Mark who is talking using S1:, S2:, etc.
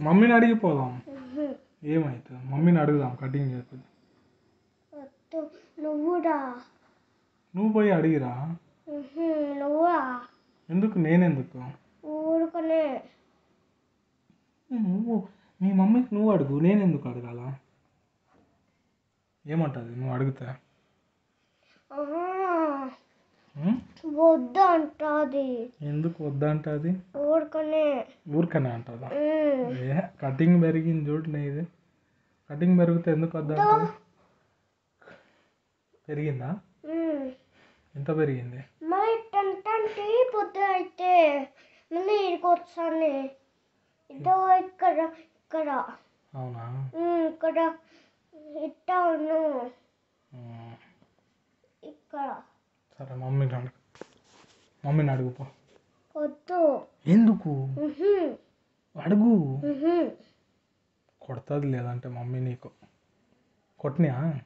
S1: మమ్మీని అడిగిపోదాం ఏమవుతుంది మమ్మీని అడుగుదాం కటింగ్ చేస్తుంది
S2: నువ్వురా.
S1: నువ్వు పోయి అడిగిరా.
S2: ఉహు, నువ్వురా
S1: ఎందుకు? నేనెందుకు?
S2: ఊరుకునే.
S1: నువ్వు మీ మమ్మీకి నువ్వు అడుగు నేనెందుకు అడగాల? ఏమంటుంది? నువ్వు అడిగితే?
S2: వద్దు అంటుంది
S1: ఎందుకు వద్దంటది?
S2: ఊరుకునే.
S1: ఊరికనే అంటుందా? ఏ కటింగ్ పెరిగింది చూడు నీది కటింగ్ పెరిగితే ఎందుకు వద్దంటది పెరిగిందా. ఎంత పెరిగింది?
S2: మరి టంటే పొద్దు అయితే మళ్ళీ ఇక్కడికి వచ్చాను ఇదో ఇక్కడ ఇక్కడ.
S1: అవునా?
S2: ఉమ్, ఇక్కడ. ఇట్టాను
S1: ఉం.
S2: ఇక్కడ.
S1: సరే మమ్మీని అడుగు మమ్మీని అడుగుపో.
S2: వద్దు
S1: ఎందుకు? అడుగు. కొడుతుంది లేదంటే మమ్మీ నీకు. కొట్టినా?